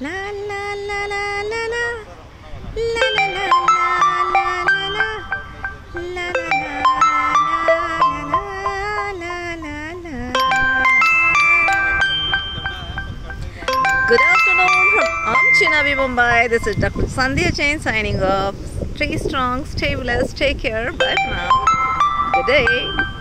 la la la la Good afternoon from Amchi Navi Mumbai. This is Dr. Sandhya Jain signing off. Stay strong, stay blessed, take care. Bye for now. Good day.